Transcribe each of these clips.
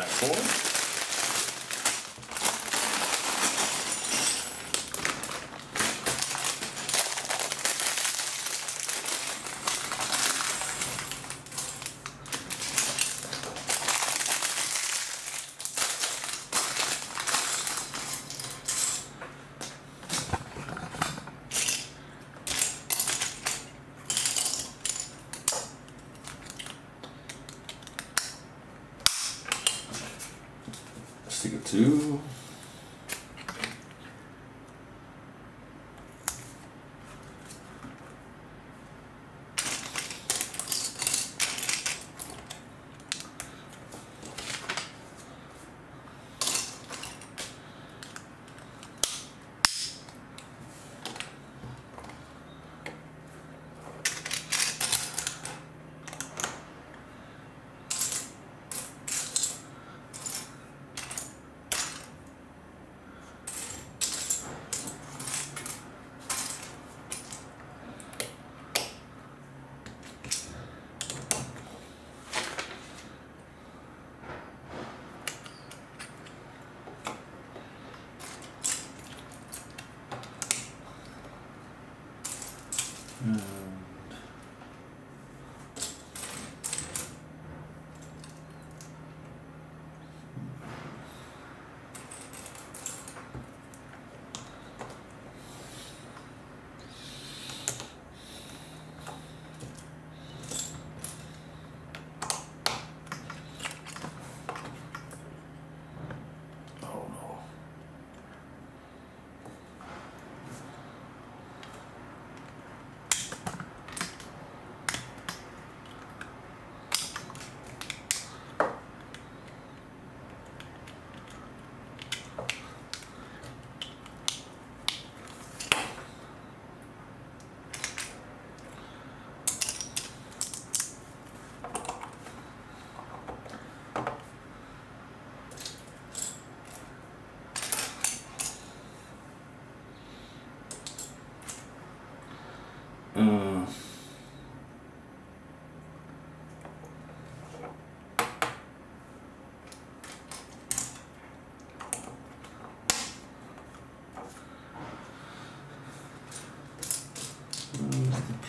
backboard. Stick it two.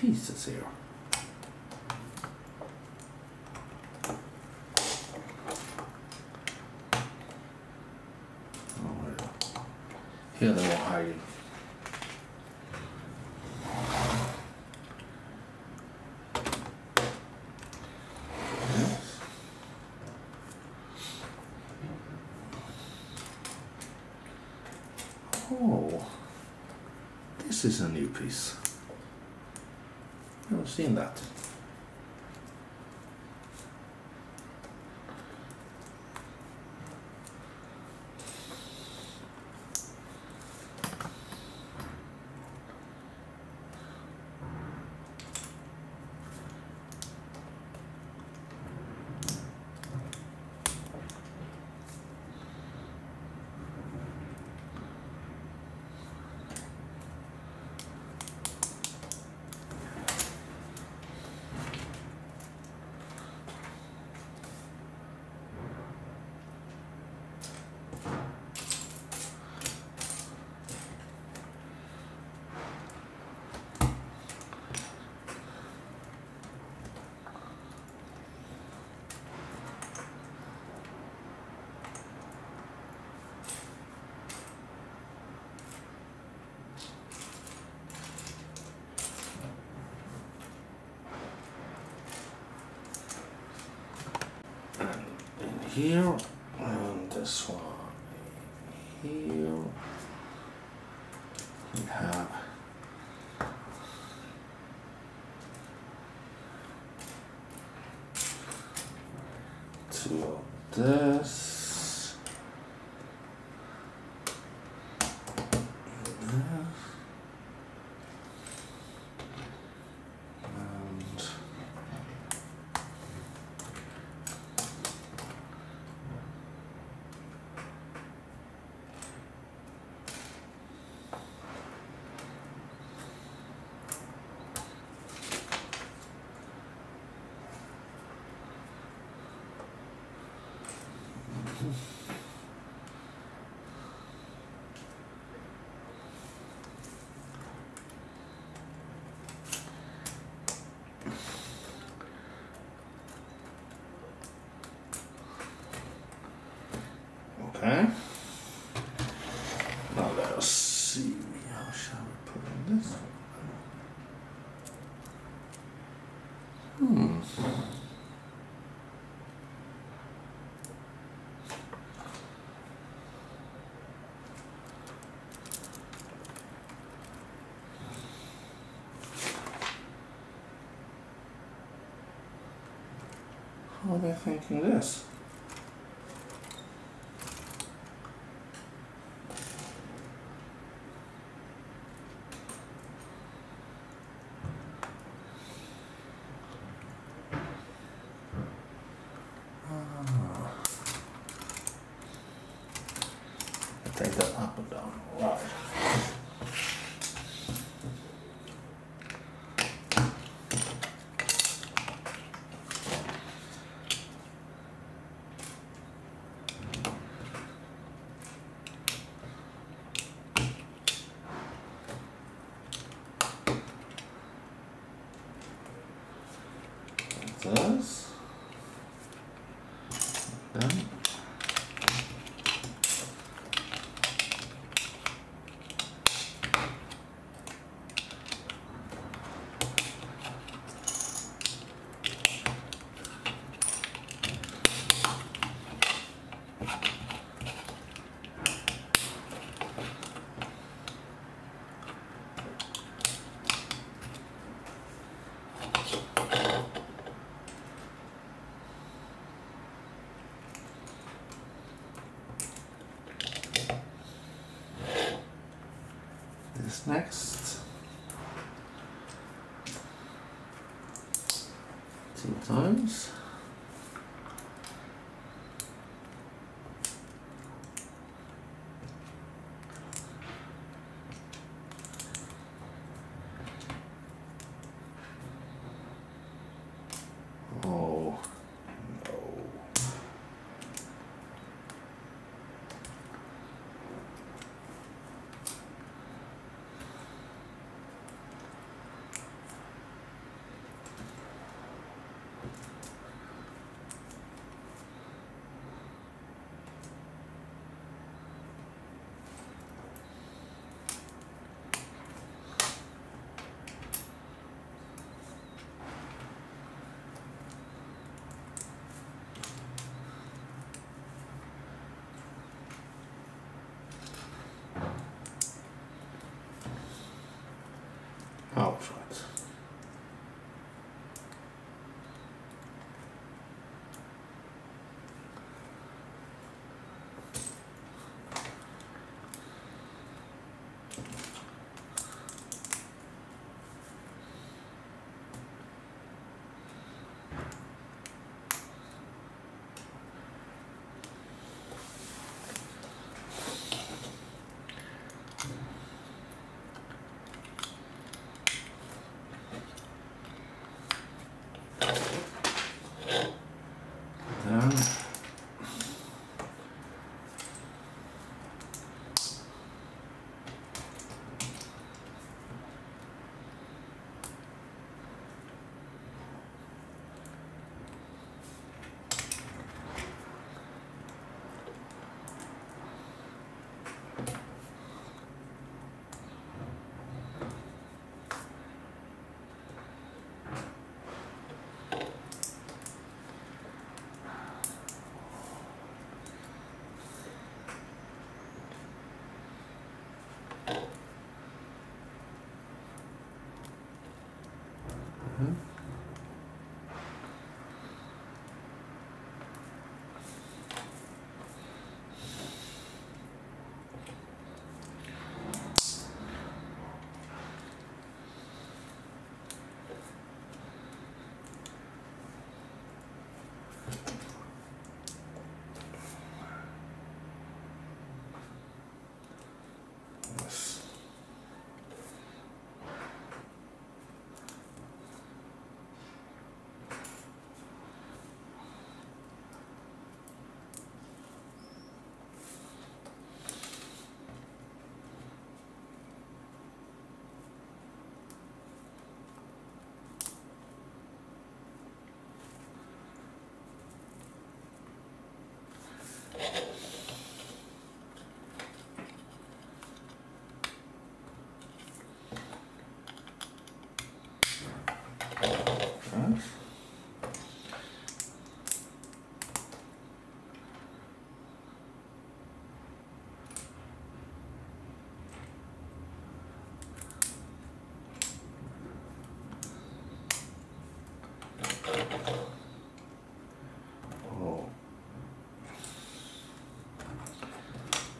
Pieces here? Oh. Here they were hiding. Yes. Oh, this is a new piece. Never seen that. And in here, and this one here, How are they thinking this?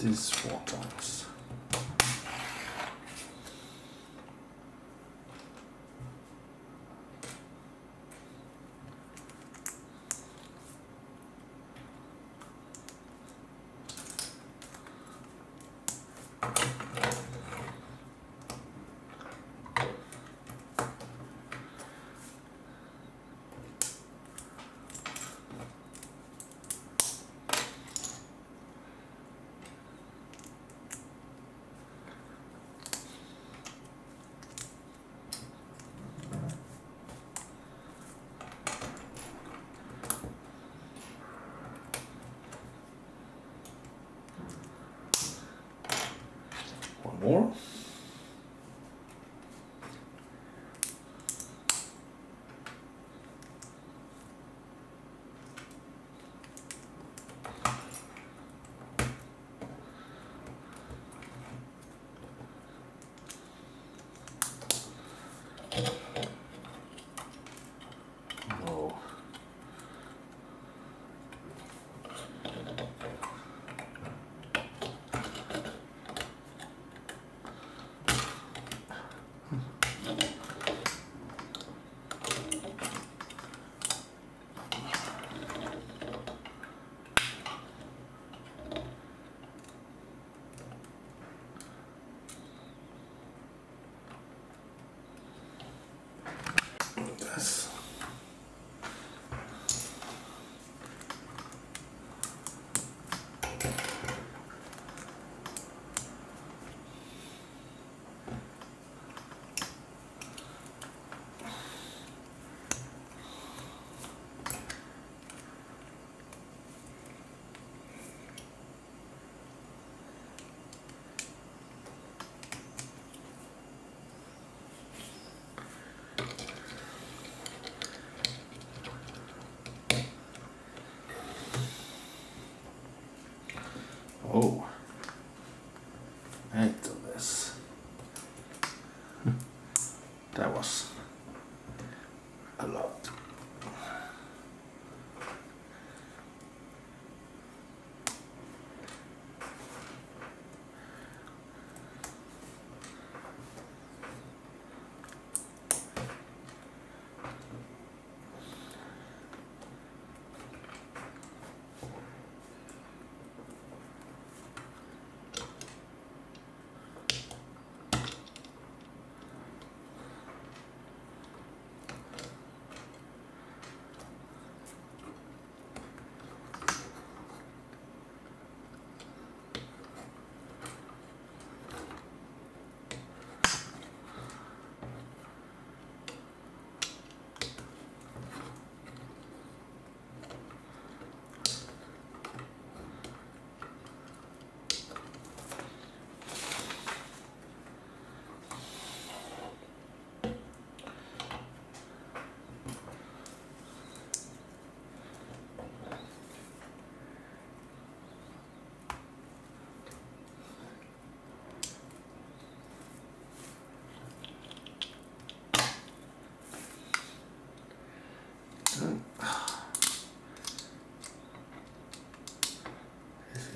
This four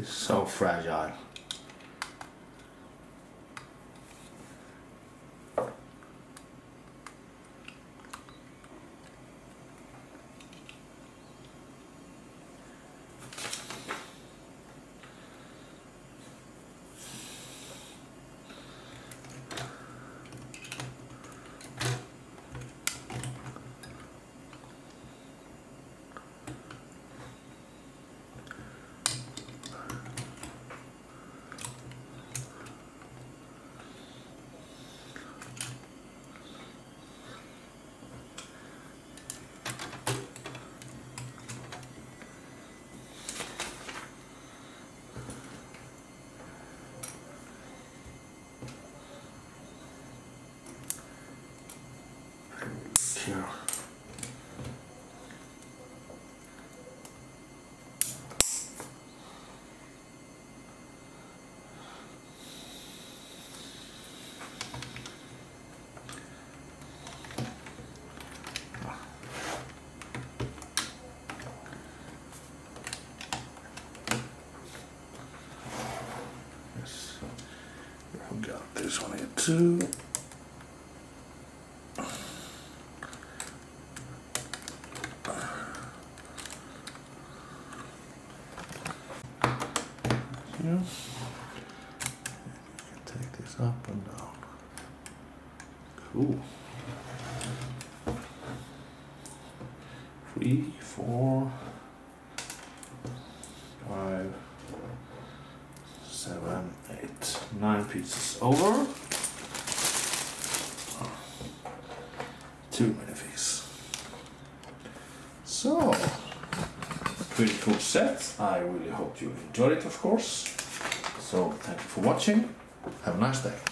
so fragile. Two. Here. Take this up and down. Cool. Three, four, five, seven, eight, nine pieces over. I really hope you enjoyed it, of course. So, thank you for watching. Have a nice day.